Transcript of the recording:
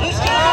Let's go!